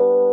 you.